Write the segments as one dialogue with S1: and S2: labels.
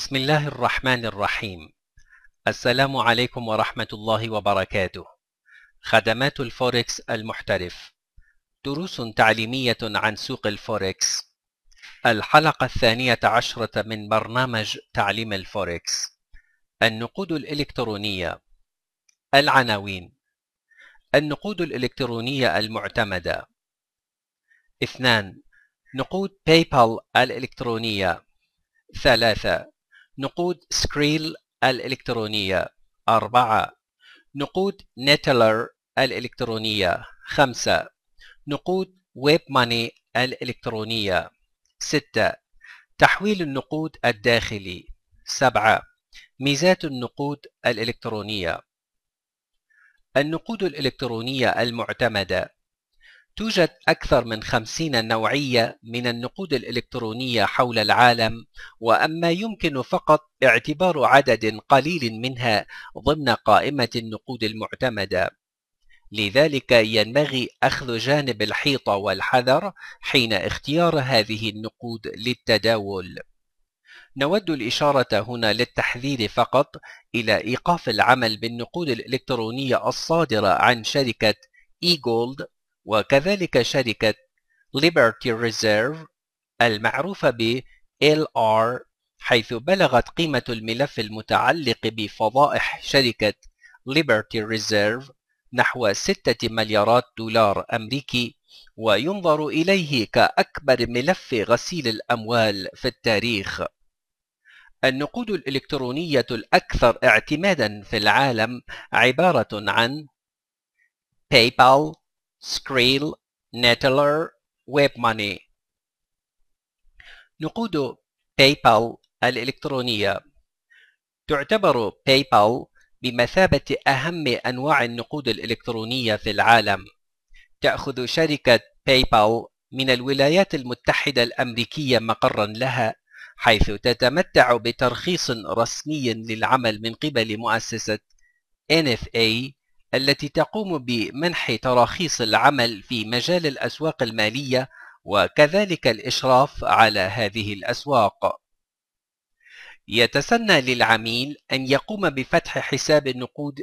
S1: بسم الله الرحمن الرحيم. السلام عليكم ورحمة الله وبركاته. خدمات الفوركس المحترف. دروس تعليمية عن سوق الفوركس. الحلقة الثانية عشرة من برنامج تعليم الفوركس. النقود الإلكترونية. العناوين. النقود الإلكترونية المعتمدة. اثنان. نقود باي بال الإلكترونية. ثلاثة. نقود سكريل الإلكترونية. أربعة. نقود نيتلر الإلكترونية. خمسة. نقود ويب ماني الإلكترونية. ستة. تحويل النقود الداخلي. سبعة. ميزات النقود الإلكترونية. النقود الإلكترونية المعتمدة. توجد أكثر من خمسين نوعية من النقود الإلكترونية حول العالم وأما يمكن فقط اعتبار عدد قليل منها ضمن قائمة النقود المعتمدة. لذلك ينبغي أخذ جانب الحيطة والحذر حين اختيار هذه النقود للتداول. نود الإشارة هنا للتحذير فقط إلى إيقاف العمل بالنقود الإلكترونية الصادرة عن شركة إي جولد وكذلك شركة Liberty Reserve المعروفة ب LR حيث بلغت قيمة الملف المتعلق بفضائح شركة Liberty Reserve نحو 6 مليارات دولار أمريكي وينظر إليه كأكبر ملف غسيل الأموال في التاريخ. النقود الإلكترونية الأكثر اعتمادا في العالم عبارة عن PayPal سكريل نتلر ويب ماني نقود باي بال الإلكترونية. تعتبر باي بال بمثابة أهم أنواع النقود الإلكترونية في العالم. تأخذ شركة باي بال من الولايات المتحدة الأمريكية مقرا لها حيث تتمتع بترخيص رسمي للعمل من قبل مؤسسة NFA التي تقوم بمنح تراخيص العمل في مجال الأسواق المالية وكذلك الإشراف على هذه الأسواق. يتسنى للعميل أن يقوم بفتح حساب النقود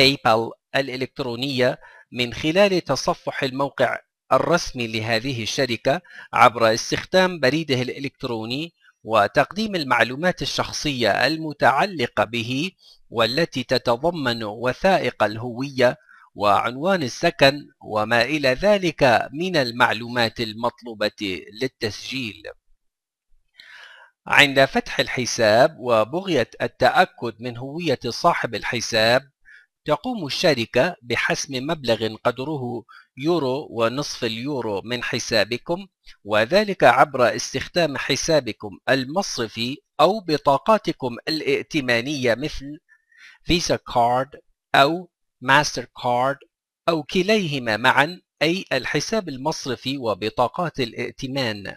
S1: PayPal الإلكترونية من خلال تصفح الموقع الرسمي لهذه الشركة عبر استخدام بريده الإلكتروني وتقديم المعلومات الشخصية المتعلقة به والتي تتضمن وثائق الهوية وعنوان السكن وما إلى ذلك من المعلومات المطلوبة للتسجيل. عند فتح الحساب وبغية التأكد من هوية صاحب الحساب تقوم الشركة بحسم مبلغ قدره يورو ونصف اليورو من حسابكم وذلك عبر استخدام حسابكم المصرفي أو بطاقاتكم الائتمانية مثل فيزا كارد أو ماستر كارد أو كليهما معا أي الحساب المصرفي وبطاقات الائتمان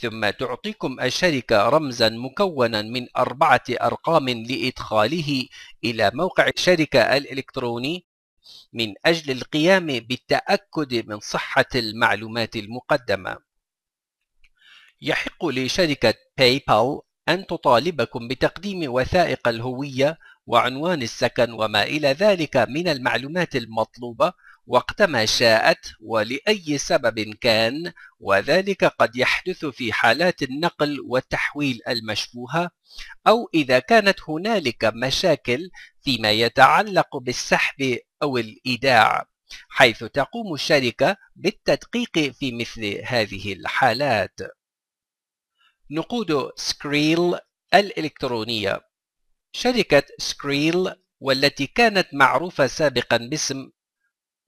S1: ثم تعطيكم الشركة رمزا مكونا من أربعة أرقام لإدخاله إلى موقع الشركة الإلكتروني من أجل القيام بالتأكد من صحة المعلومات المقدمة. يحق لشركة باي بال أن تطالبكم بتقديم وثائق الهوية وعنوان السكن وما إلى ذلك من المعلومات المطلوبة وقتما شاءت ولأي سبب كان وذلك قد يحدث في حالات النقل والتحويل المشبوهة أو إذا كانت هنالك مشاكل فيما يتعلق بالسحب أو الإيداع حيث تقوم الشركة بالتدقيق في مثل هذه الحالات. نقود سكريل الإلكترونية. شركة سكريل والتي كانت معروفة سابقا باسم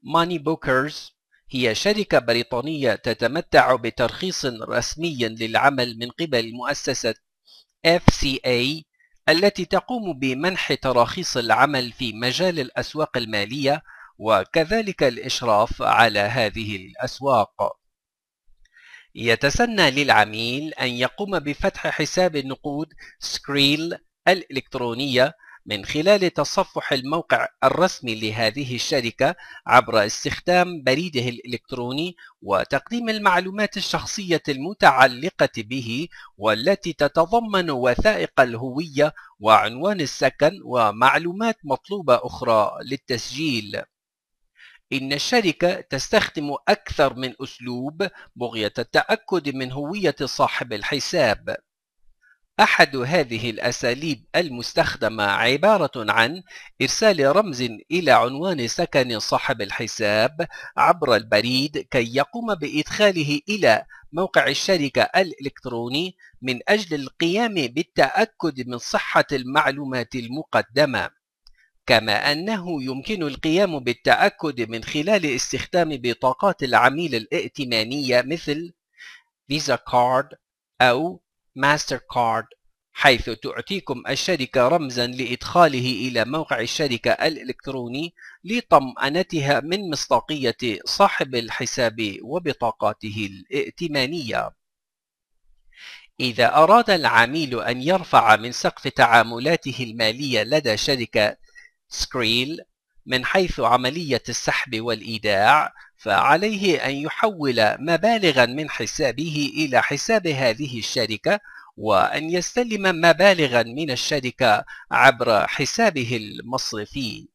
S1: ماني بوكرز هي شركة بريطانية تتمتع بترخيص رسمي للعمل من قبل مؤسسة FCA التي تقوم بمنح تراخيص العمل في مجال الأسواق المالية وكذلك الإشراف على هذه الأسواق. يتسنى للعميل أن يقوم بفتح حساب النقود سكريل الإلكترونية من خلال تصفح الموقع الرسمي لهذه الشركة عبر استخدام بريده الإلكتروني وتقديم المعلومات الشخصية المتعلقة به والتي تتضمن وثائق الهوية وعنوان السكن ومعلومات مطلوبة أخرى للتسجيل. إن الشركة تستخدم أكثر من أسلوب بغية التأكد من هوية صاحب الحساب. أحد هذه الأساليب المستخدمة عبارة عن إرسال رمز إلى عنوان سكن صاحب الحساب عبر البريد كي يقوم بإدخاله إلى موقع الشركة الإلكتروني من أجل القيام بالتأكد من صحة المعلومات المقدمة. كما أنه يمكن القيام بالتأكد من خلال استخدام بطاقات العميل الائتمانية مثل فيزا كارد أو ماستر كارد حيث تعطيكم الشركة رمزا لإدخاله إلى موقع الشركة الإلكتروني لطمأنتها من مصداقية صاحب الحساب وبطاقاته الائتمانية. إذا أراد العميل أن يرفع من سقف تعاملاته المالية لدى شركة سكريل من حيث عملية السحب والإيداع فعليه أن يحول مبالغا من حسابه إلى حساب هذه الشركة وأن يستلم مبالغا من الشركة عبر حسابه المصرفي.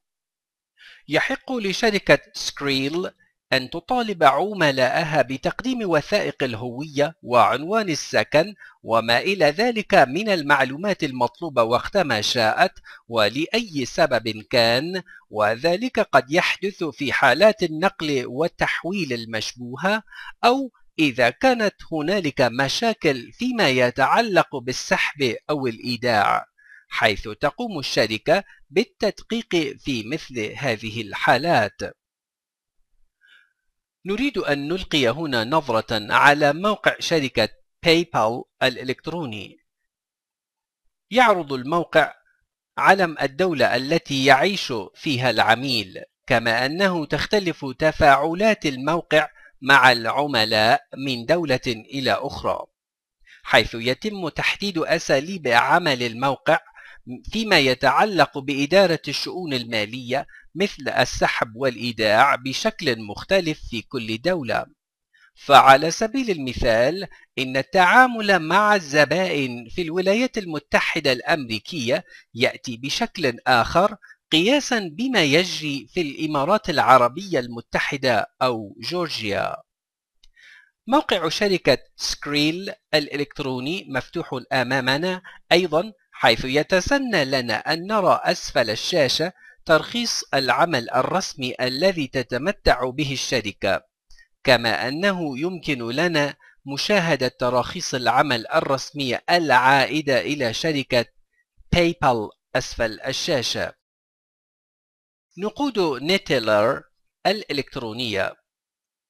S1: يحق لشركة سكريل أن تطالب عملاءها بتقديم وثائق الهوية وعنوان السكن وما إلى ذلك من المعلومات المطلوبة وقتما شاءت ولأي سبب كان وذلك قد يحدث في حالات النقل والتحويل المشبوهة أو إذا كانت هنالك مشاكل فيما يتعلق بالسحب أو الإيداع حيث تقوم الشركة بالتدقيق في مثل هذه الحالات. نريد أن نلقي هنا نظرة على موقع شركة باي بال الإلكتروني. يعرض الموقع علم الدولة التي يعيش فيها العميل كما أنه تختلف تفاعلات الموقع مع العملاء من دولة إلى أخرى حيث يتم تحديد أساليب عمل الموقع فيما يتعلق بإدارة الشؤون المالية مثل السحب والإيداع بشكل مختلف في كل دولة. فعلى سبيل المثال إن التعامل مع الزبائن في الولايات المتحدة الأمريكية يأتي بشكل آخر قياسا بما يجري في الإمارات العربية المتحدة أو جورجيا. موقع شركة سكريل الإلكتروني مفتوح أمامنا أيضا حيث يتسنى لنا أن نرى أسفل الشاشة ترخيص العمل الرسمي الذي تتمتع به الشركة كما أنه يمكن لنا مشاهدة تراخيص العمل الرسمية العائدة إلى شركة بال أسفل الشاشة. نقود نيتلر الإلكترونية.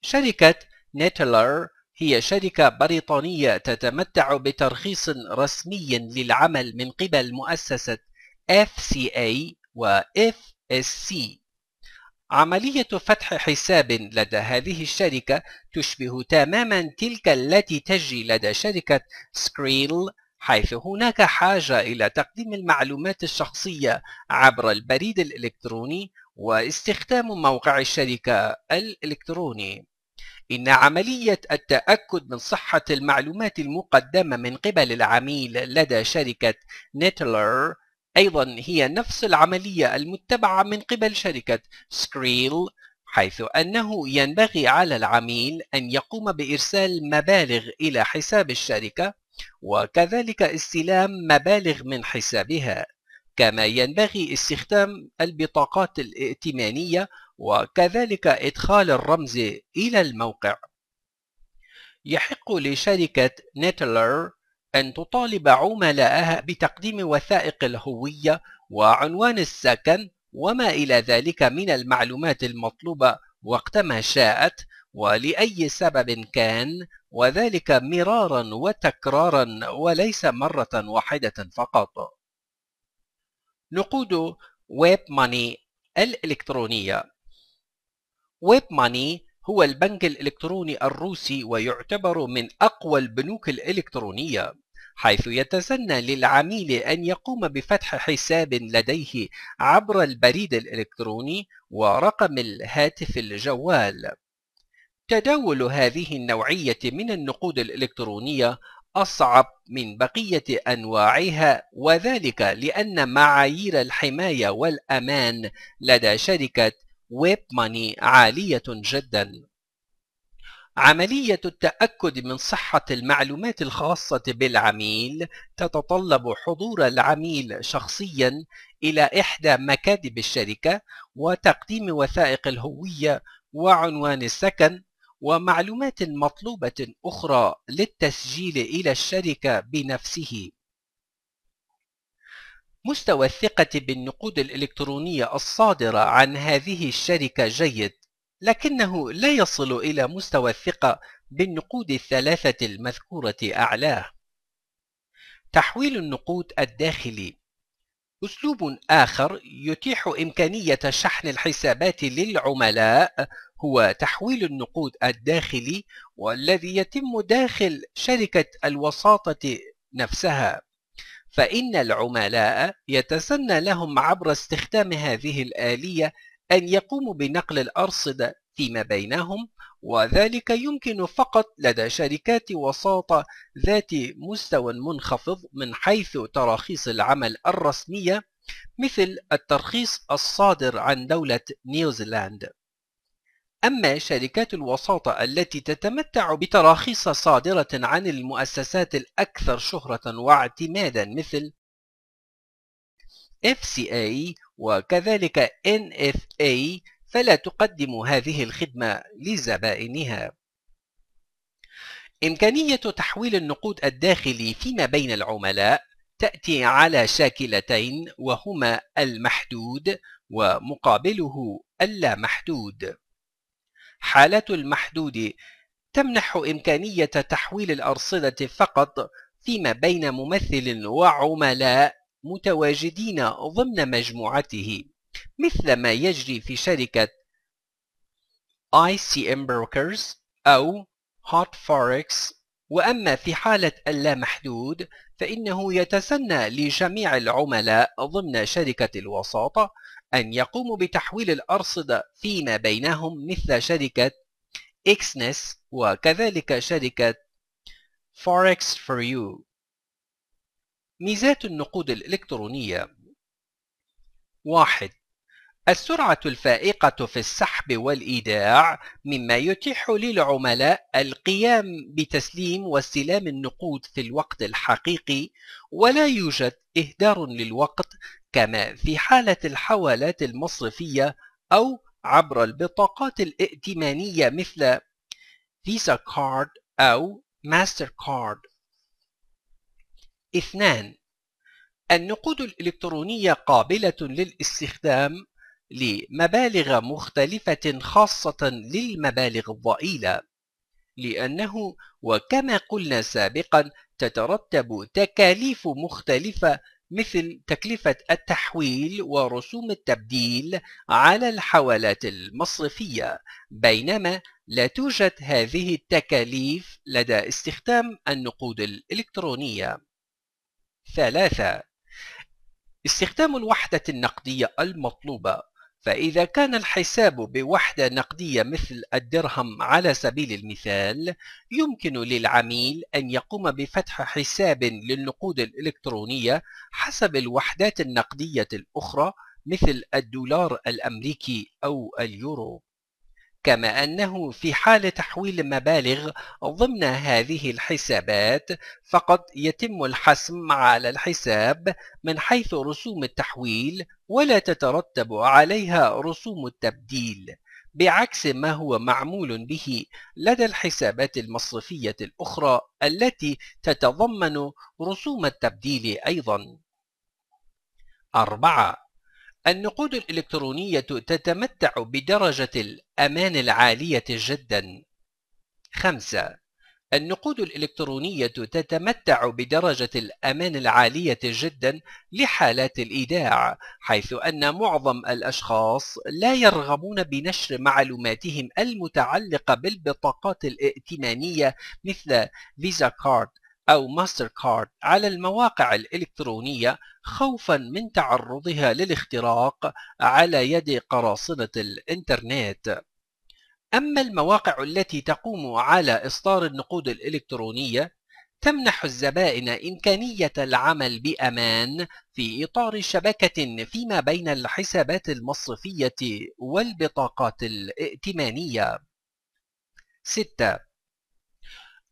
S1: شركة نيتلر هي شركة بريطانية تتمتع بترخيص رسمي للعمل من قبل مؤسسة FCA و FSC عملية فتح حساب لدى هذه الشركة تشبه تماما تلك التي تجري لدى شركة سكريل حيث هناك حاجة إلى تقديم المعلومات الشخصية عبر البريد الإلكتروني واستخدام موقع الشركة الإلكتروني. إن عملية التأكد من صحة المعلومات المقدمة من قبل العميل لدى شركة نتلر أيضا هي نفس العملية المتبعة من قبل شركة سكريل حيث أنه ينبغي على العميل أن يقوم بإرسال مبالغ إلى حساب الشركة وكذلك استلام مبالغ من حسابها. كما ينبغي استخدام البطاقات الائتمانية وكذلك إدخال الرمز إلى الموقع. يحق لشركة نتلر أن تطالب عملائها بتقديم وثائق الهوية وعنوان السكن وما إلى ذلك من المعلومات المطلوبة وقتما شاءت ولأي سبب كان وذلك مرارا وتكرارا وليس مرة واحدة فقط. نقود ويب ماني الإلكترونية. ويب ماني هو البنك الإلكتروني الروسي ويعتبر من أقوى البنوك الإلكترونية. حيث يتسنى للعميل أن يقوم بفتح حساب لديه عبر البريد الإلكتروني ورقم الهاتف الجوال. تداول هذه النوعية من النقود الإلكترونية أصعب من بقية أنواعها وذلك لأن معايير الحماية والأمان لدى شركة ويب ماني عالية جدا. عملية التأكد من صحة المعلومات الخاصة بالعميل تتطلب حضور العميل شخصيا إلى إحدى مكاتب الشركة وتقديم وثائق الهوية وعنوان السكن ومعلومات مطلوبة أخرى للتسجيل إلى الشركة بنفسه. مستوى الثقة بالنقود الإلكترونية الصادرة عن هذه الشركة جيد. لكنه لا يصل إلى مستوى الثقة بالنقود الثلاثة المذكورة أعلاه. تحويل النقود الداخلي. أسلوب آخر يتيح إمكانية شحن الحسابات للعملاء هو تحويل النقود الداخلي والذي يتم داخل شركة الوساطة نفسها. فإن العملاء يتسنى لهم عبر استخدام هذه الآلية أن يقوموا بنقل الأرصدة فيما بينهم وذلك يمكن فقط لدى شركات وساطة ذات مستوى منخفض من حيث تراخيص العمل الرسمية مثل الترخيص الصادر عن دولة نيوزيلاند. أما شركات الوساطة التي تتمتع بتراخيص صادرة عن المؤسسات الأكثر شهرة واعتمادا مثل FCA وكذلك NFA فلا تقدم هذه الخدمة لزبائنها. إمكانية تحويل النقود الداخلي فيما بين العملاء تأتي على شاكلتين وهما المحدود ومقابله اللامحدود. حالة المحدود تمنح إمكانية تحويل الأرصدة فقط فيما بين ممثل وعملاء متواجدين ضمن مجموعته مثل ما يجري في شركة ICM Brokers أو Hot Forex. وأما في حالة اللامحدود فإنه يتسنى لجميع العملاء ضمن شركة الوساطة أن يقوموا بتحويل الأرصدة فيما بينهم مثل شركة إكسنس وكذلك شركة Forex for You. ميزات النقود الإلكترونية. واحد السرعة الفائقة في السحب والإيداع مما يتيح للعملاء القيام بتسليم واستلام النقود في الوقت الحقيقي ولا يوجد إهدار للوقت كما في حالة الحوالات المصرفية أو عبر البطاقات الائتمانية مثل فيزا كارد أو ماستر كارد اثنان. النقود الإلكترونية قابلة للاستخدام لمبالغ مختلفة خاصة للمبالغ الضئيلة لأنه وكما قلنا سابقا تترتب تكاليف مختلفة مثل تكلفة التحويل ورسوم التبديل على الحوالات المصرفية بينما لا توجد هذه التكاليف لدى استخدام النقود الإلكترونية. ثلاثة. استخدام الوحدة النقدية المطلوبة. فإذا كان الحساب بوحدة نقدية مثل الدرهم على سبيل المثال يمكن للعميل أن يقوم بفتح حساب للنقود الإلكترونية حسب الوحدات النقدية الأخرى مثل الدولار الأمريكي أو اليورو. كما أنه في حال تحويل مبالغ ضمن هذه الحسابات فقد يتم الحسم على الحساب من حيث رسوم التحويل ولا تترتب عليها رسوم التبديل بعكس ما هو معمول به لدى الحسابات المصرفية الأخرى التي تتضمن رسوم التبديل أيضا. أربعة النقود الإلكترونية تتمتع بدرجة الأمان العالية جدا. خمسة النقود الإلكترونية تتمتع بدرجة الأمان العالية جدا لحالات الإيداع حيث أن معظم الأشخاص لا يرغبون بنشر معلوماتهم المتعلقة بالبطاقات الائتمانية مثل فيزا كارد أو ماستر كارد على المواقع الإلكترونية خوفا من تعرضها للاختراق على يد قراصنة الإنترنت. أما المواقع التي تقوم على إصدار النقود الإلكترونية تمنح الزبائن إمكانية العمل بأمان في إطار شبكة فيما بين الحسابات المصرفية والبطاقات الائتمانية. 6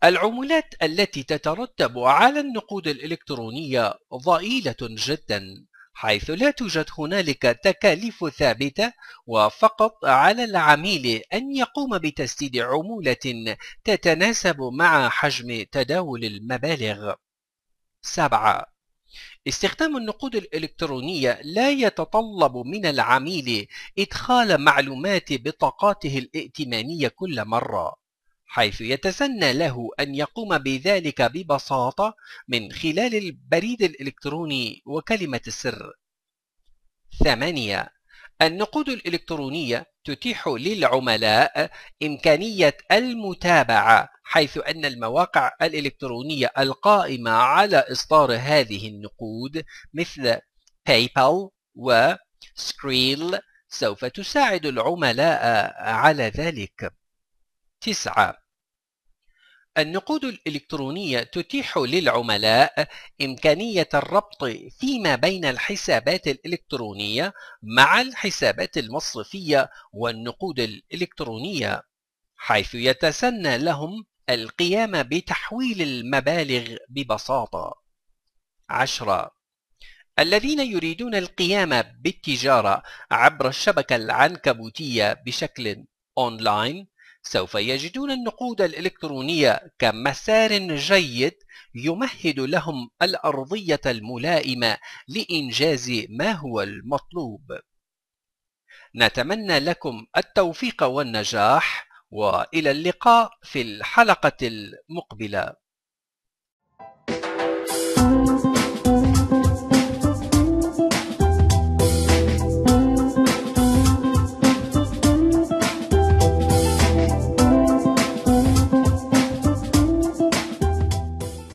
S1: العملات التي تترتب على النقود الإلكترونية ضئيلة جدا حيث لا توجد هنالك تكاليف ثابتة وفقط على العميل أن يقوم بتسديد عمولة تتناسب مع حجم تداول المبالغ. 7 استخدام النقود الإلكترونية لا يتطلب من العميل إدخال معلومات بطاقاته الائتمانية كل مرة. حيث يتسنى له أن يقوم بذلك ببساطة من خلال البريد الإلكتروني وكلمة السر. 8 النقود الإلكترونية تتيح للعملاء إمكانية المتابعة حيث أن المواقع الإلكترونية القائمة على إصدار هذه النقود مثل بايبال وسكريل سوف تساعد العملاء على ذلك. 9 النقود الإلكترونية تتيح للعملاء إمكانية الربط فيما بين الحسابات الإلكترونية مع الحسابات المصرفية والنقود الإلكترونية حيث يتسنى لهم القيام بتحويل المبالغ ببساطة. 10 الذين يريدون القيام بالتجارة عبر الشبكة العنكبوتية بشكل أونلاين سوف يجدون النقود الإلكترونية كمسار جيد يمهد لهم الأرضية الملائمة لإنجاز ما هو المطلوب. نتمنى لكم التوفيق والنجاح وإلى اللقاء في الحلقة المقبلة.